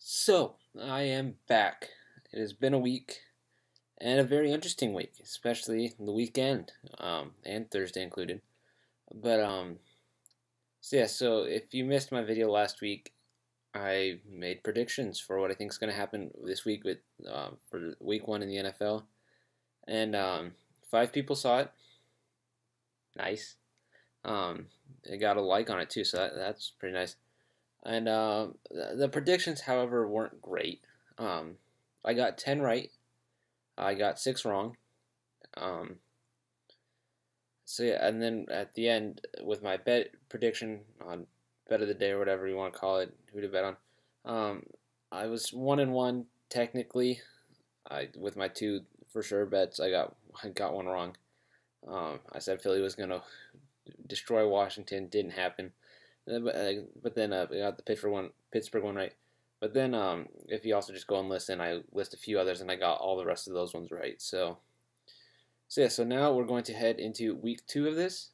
So, I am back. It has been a week, and a very interesting week, especially the weekend, um, and Thursday included. But, um, so yeah, so if you missed my video last week, I made predictions for what I think is going to happen this week with um, for week one in the NFL, and um, five people saw it. Nice. Um, it got a like on it too, so that, that's pretty nice. And uh, the predictions, however, weren't great. Um, I got 10 right. I got 6 wrong. Um, so, yeah, and then at the end, with my bet prediction on bet of the day or whatever you want to call it, who to bet on, um, I was 1 and 1 technically. I With my two for sure bets, I got, I got one wrong. Um, I said Philly was going to destroy Washington. Didn't happen. Uh, but, then uh, we got the Pittsburgh one, Pittsburgh one right. But then um, if you also just go and listen, I list a few others, and I got all the rest of those ones right. So, so yeah. So now we're going to head into week two of this,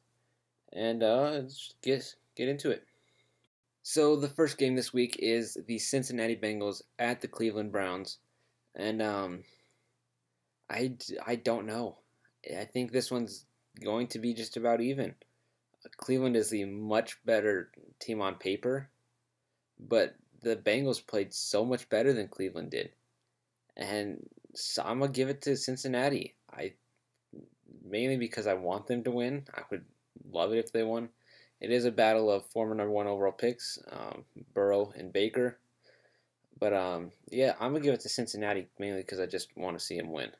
and uh, get get into it. So the first game this week is the Cincinnati Bengals at the Cleveland Browns, and um, I I don't know. I think this one's going to be just about even. Cleveland is the much better team on paper, but the Bengals played so much better than Cleveland did. And so I'm gonna give it to Cincinnati. I mainly because I want them to win. I would love it if they won. It is a battle of former number one overall picks, um, Burrow and Baker. But um, yeah, I'm gonna give it to Cincinnati mainly because I just want to see him win.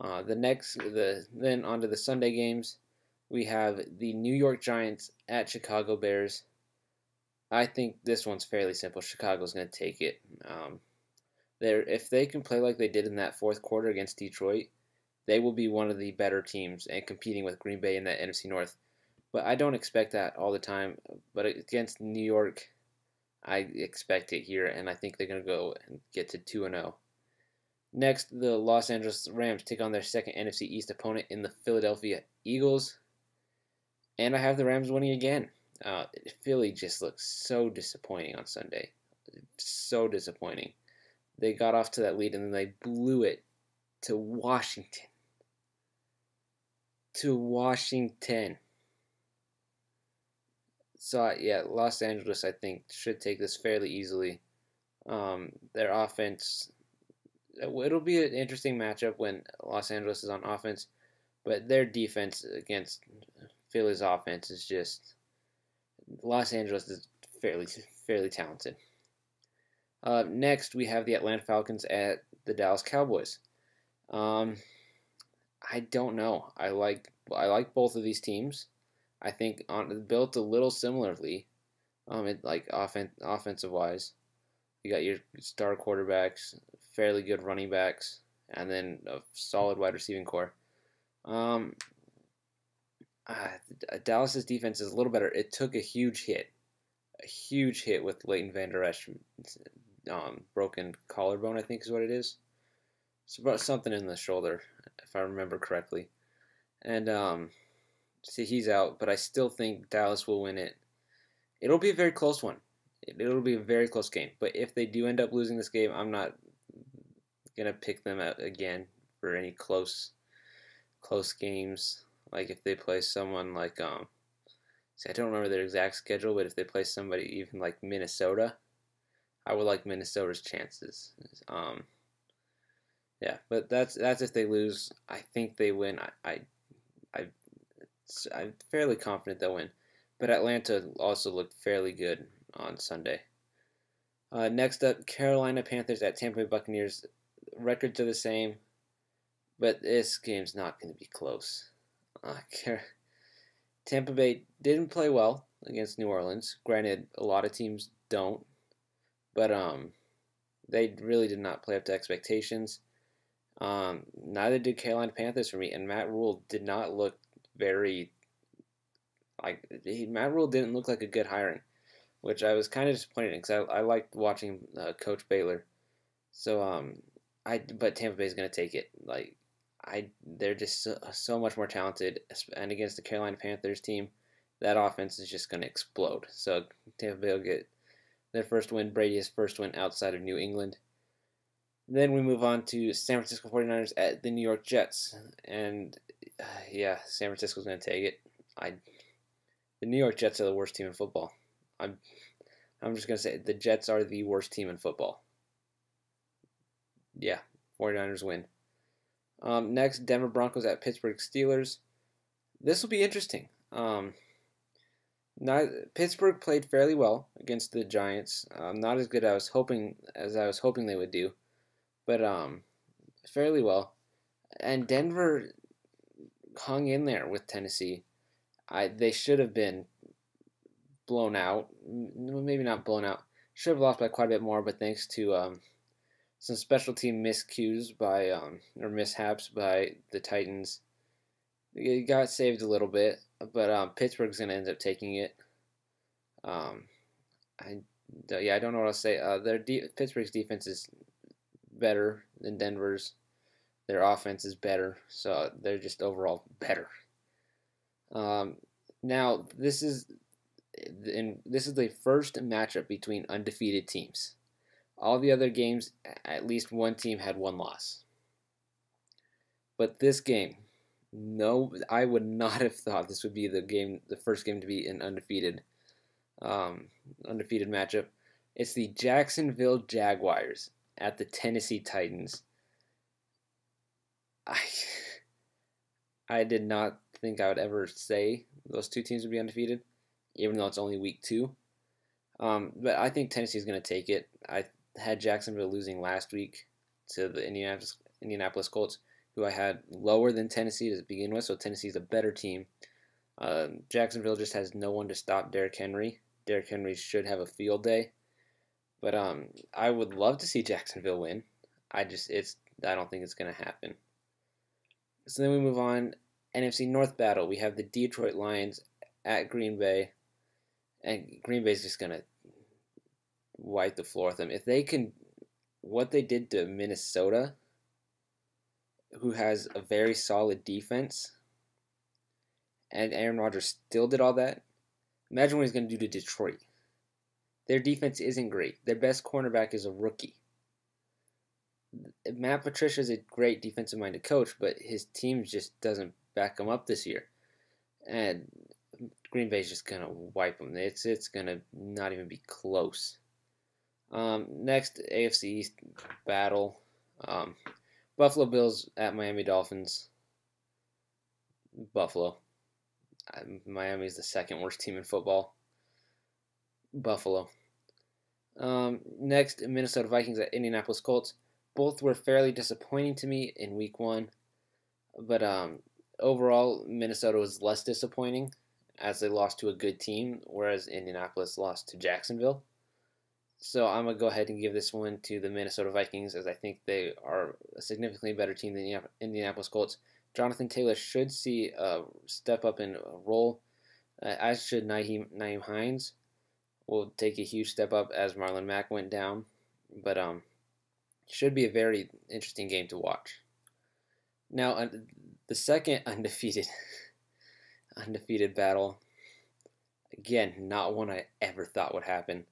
Uh, the next, the then onto the Sunday games we have the New York Giants at Chicago Bears. I think this one's fairly simple. Chicago's going to take it. Um, if they can play like they did in that fourth quarter against Detroit, they will be one of the better teams and competing with Green Bay in that NFC North. But I don't expect that all the time. But against New York, I expect it here, and I think they're going to go and get to 2 0. Next, the Los Angeles Rams take on their second NFC East opponent in the Philadelphia Eagles. And I have the Rams winning again. Uh, Philly just looks so disappointing on Sunday. So disappointing. They got off to that lead and then they blew it to Washington. To Washington. So, yeah, Los Angeles, I think, should take this fairly easily. Um, their offense, it'll be an interesting matchup when Los Angeles is on offense, but their defense against Philly's offense is just Los Angeles is fairly fairly talented. Uh, next, we have the Atlanta Falcons at the Dallas Cowboys. Um, I don't know. I like I like both of these teams. I think on built a little similarly, um, it, like offen, offensive wise. You got your star quarterbacks, fairly good running backs, and then a solid wide receiving core. Um, uh, Dallas's defense is a little better. It took a huge hit, a huge hit with Leighton Vander Esch, um, broken collarbone, I think is what it is. It's about something in the shoulder, if I remember correctly. And um, see, he's out, but I still think Dallas will win it. It'll be a very close one. It'll be a very close game. But if they do end up losing this game, I'm not gonna pick them out again for any close, close games. Like if they play someone like um, see, I don't remember their exact schedule, but if they play somebody even like Minnesota, I would like Minnesota's chances. Um, yeah, but that's that's if they lose. I think they win. I I, I I'm fairly confident they'll win. But Atlanta also looked fairly good on Sunday. Uh, next up, Carolina Panthers at Tampa Bay Buccaneers. Records are the same, but this game's not going to be close. Uh, Tampa Bay didn't play well against New Orleans. Granted, a lot of teams don't, but um, they really did not play up to expectations. Um, neither did Carolina Panthers for me, and Matt Rhule did not look very like he, Matt Rhule didn't look like a good hiring, which I was kind of disappointed in because I, I liked watching uh, Coach Baylor. So um, I but Tampa Bay is gonna take it. Like I they're just so, so, much more talented, and against the Carolina Panthers team, that offense is just going to explode. So Tampa Bay will get Their first win, Brady's first win outside of New England. Then we move on to San Francisco 49ers at the New York Jets. And uh, yeah, San Francisco's going to take it. I the New York Jets are the worst team in football. I'm I'm just going to say the Jets are the worst team in football. Yeah, 49ers win. Um, next, Denver Broncos at Pittsburgh Steelers. This will be interesting. Um, not, Pittsburgh played fairly well against the Giants. Um, not as good as I was hoping as I was hoping they would do, but um, fairly well. And Denver hung in there with Tennessee. I they should have been blown out. Maybe not blown out. Should have lost by quite a bit more, but thanks to um, some special team miscues by um, or mishaps by the Titans, it got saved a little bit but um, Pittsburgh's going to end up taking it. Um, I yeah, I don't know what I'll say. Uh, their de- Pittsburgh's defense is better than Denver's. Their offense is better, so they're just overall better. Um, now this is in this is the first matchup between undefeated teams. All the other games, at least one team had one loss. But this game, no, I would not have thought this would be the game, the first game to be an undefeated, um, undefeated matchup. It's the Jacksonville Jaguars at the Tennessee Titans. I, I did not think I would ever say those two teams would be undefeated, even though it's only week two. Um, but I think Tennessee is going to take it. I had Jacksonville losing last week to the Indianapolis Indianapolis Colts who I had lower than Tennessee to begin with, so Tennessee's a better team. Uh, Jacksonville just has no one to stop Derrick Henry. Derrick Henry should have a field day, but um, I would love to see Jacksonville win. I just it's I don't think it's gonna happen. So then we move on. NFC North battle. We have the Detroit Lions at Green Bay, and Green Bay's just gonna wipe the floor with them. If they can, what they did to Minnesota who has a very solid defense, and Aaron Rodgers still did all that, imagine what he's going to do to Detroit. Their defense isn't great. Their best cornerback is a rookie. Matt Patricia is a great defensive minded coach, but his team just doesn't back him up this year. And Green Bay's just gonna wipe them. It's it's gonna not even be close. Um, next AFC East battle. Um, Buffalo Bills at Miami Dolphins. Buffalo. Miami is the second worst team in football. Buffalo. Um, next, Minnesota Vikings at Indianapolis Colts. Both were fairly disappointing to me in week one, but um, overall, Minnesota was less disappointing as they lost to a good team, whereas Indianapolis lost to Jacksonville. So I'm gonna go ahead and give this one to the Minnesota Vikings, as I think they are a significantly better team than the Indianapolis Colts. Jonathan Taylor should see a step up in role, uh, as should Nyheim, Nyheim Hines. Will take a huge step up as Marlon Mack went down, but um, should be a very interesting game to watch. Now, uh, the second undefeated undefeated battle. Again, not one I ever thought would happen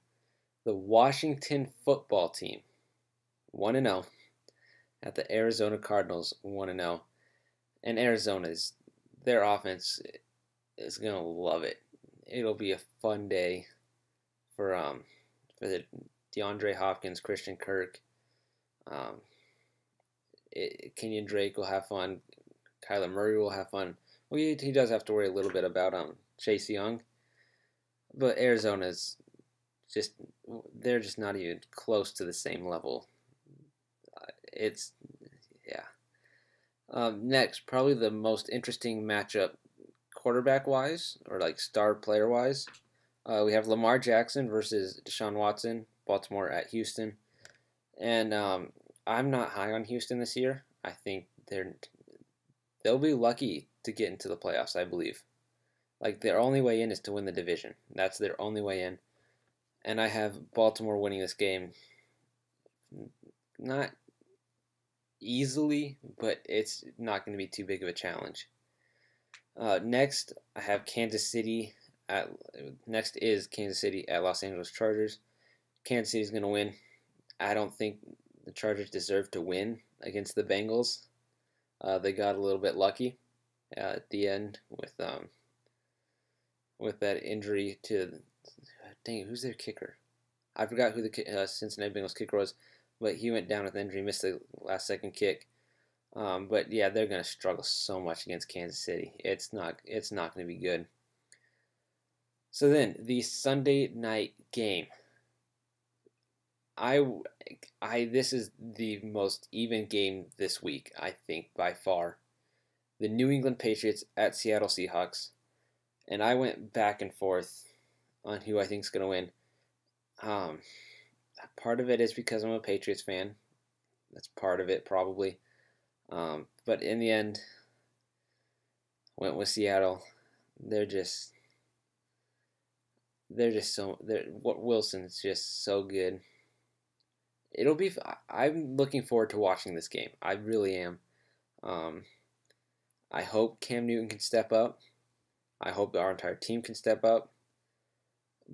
the Washington football team, 1 0, at the Arizona Cardinals, 1 0. And Arizona's, their offense is going to love it. It'll be a fun day for um for the DeAndre Hopkins, Christian Kirk. Um, it, Kenyan Drake will have fun. Kyler Murray will have fun. Well, he, he does have to worry a little bit about um Chase Young, but Arizona's just they're just not even close to the same level. Uh, it's yeah. Um, next, probably the most interesting matchup, quarterback wise or like star player wise. Uh, we have Lamar Jackson versus Deshaun Watson, Baltimore at Houston, and um, I'm not high on Houston this year. I think they're they'll be lucky to get into the playoffs. I believe. Like their only way in is to win the division. That's their only way in and I have Baltimore winning this game. Not easily, but it's not going to be too big of a challenge. Uh, next, I have Kansas City. At next is Kansas City at Los Angeles Chargers. Kansas City's going to win. I don't think the Chargers deserve to win against the Bengals. Uh, they got a little bit lucky uh, at the end with um, with that injury to dang who's their kicker? I forgot who the uh, Cincinnati Bengals kicker was, but he went down with injury, missed the last second kick. Um, but yeah, they're going to struggle so much against Kansas City. It's not it's not going to be good. So then the Sunday night game. I, I this is the most even game this week. I think by far. The New England Patriots at Seattle Seahawks, and I went back and forth on who I think is going to win. Um, part of it is because I'm a Patriots fan. That's part of it, probably. Um, but in the end, went with Seattle. They're just, they're just so. They're what Wilson's just so good. It'll be. I'm looking forward to watching this game. I really am. Um, I hope Cam Newton can step up. I hope our entire team can step up.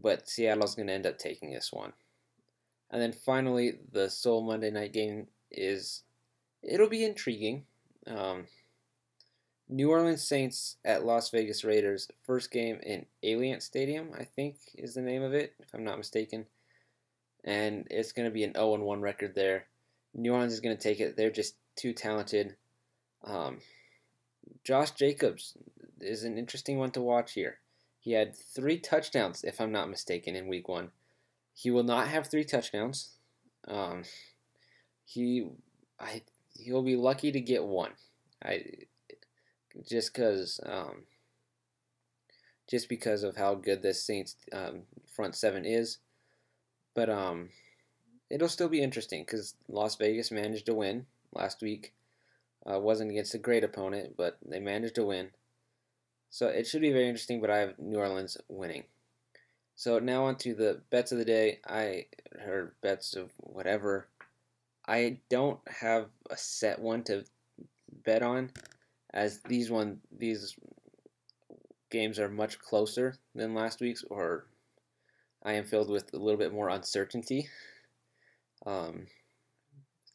But Seattle's going to end up taking this one. And then finally, the sole Monday night game is it'll be intriguing. Um, New Orleans Saints at Las Vegas Raiders. First game in Allianz Stadium, I think is the name of it, if I'm not mistaken. And it's going to be an 0 1 record there. New Orleans is going to take it. They're just too talented. Um, Josh Jacobs is an interesting one to watch here. He had three touchdowns, if I'm not mistaken, in week one. He will not have three touchdowns. Um, he, I he'll be lucky to get one. I just because um, just because of how good this Saints um, front seven is, but um, it'll still be interesting because Las Vegas managed to win last week. Uh, wasn't against a great opponent, but they managed to win. So it should be very interesting. But I have New Orleans winning. So now on to the bets of the day. I heard bets of whatever. I don't have a set one to bet on, as these one these games are much closer than last week's, or I am filled with a little bit more uncertainty um,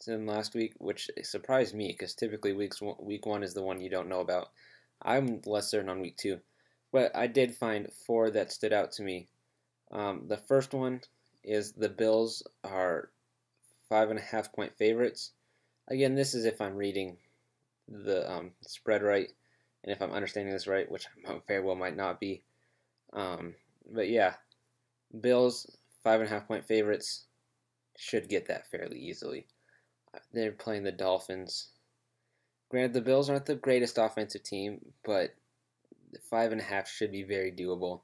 than last week, which surprised me because typically weeks week one is the one you don't know about. I'm less certain on week two, but I did find four that stood out to me. Um, the first one is the Bills are five and a half point favorites. Again, this is if I'm reading the um, spread right and if I'm understanding this right, which I very well might not be. Um, but yeah, Bills five and a half point favorites should get that fairly easily. They're playing the Dolphins. Granted, the Bills aren't the greatest offensive team, but five and a half should be very doable.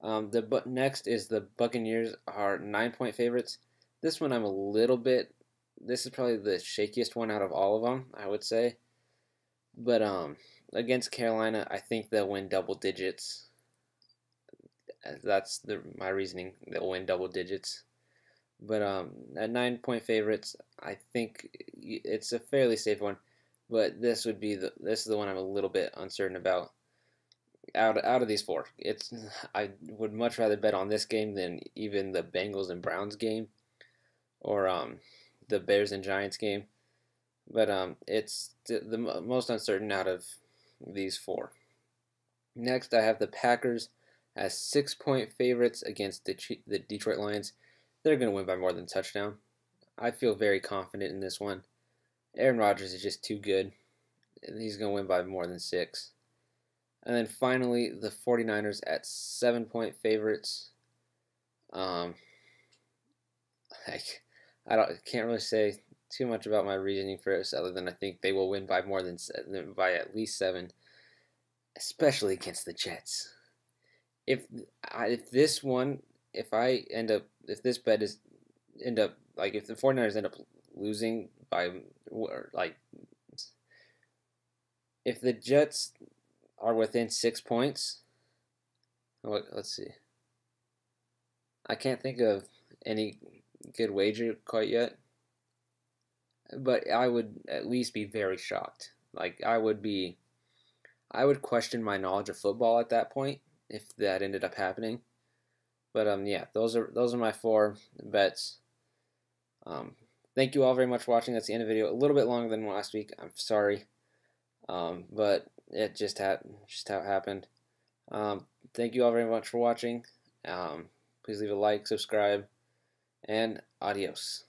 Um, the but next is the Buccaneers are nine point favorites. This one I'm a little bit. This is probably the shakiest one out of all of them, I would say. But um, against Carolina, I think they'll win double digits. That's the my reasoning. They'll win double digits. But um, at nine point favorites, I think it's a fairly safe one. But this would be the this is the one I'm a little bit uncertain about out out of these four. It's I would much rather bet on this game than even the Bengals and Browns game or um, the Bears and Giants game. But um, it's the, the most uncertain out of these four. Next, I have the Packers as six point favorites against the, the Detroit Lions. They're going to win by more than touchdown. I feel very confident in this one. Aaron Rodgers is just too good. He's going to win by more than six. And then finally, the 49ers at seven point favorites. Um, like, I don't can't really say too much about my reasoning for this other than I think they will win by more than by at least seven, especially against the Jets. If I, if this one, if I end up, if this bet is end up like if the 49ers end up losing by like if the Jets are within six points, let's see. I can't think of any good wager quite yet. But I would at least be very shocked. Like I would be I would question my knowledge of football at that point if that ended up happening. But um, yeah, those are those are my four bets. Um, thank you all very much for watching. That's the end of the video. A little bit longer than last week. I'm sorry, um, but it just had just how it happened. Um, thank you all very much for watching. Um, please leave a like, subscribe, and adios.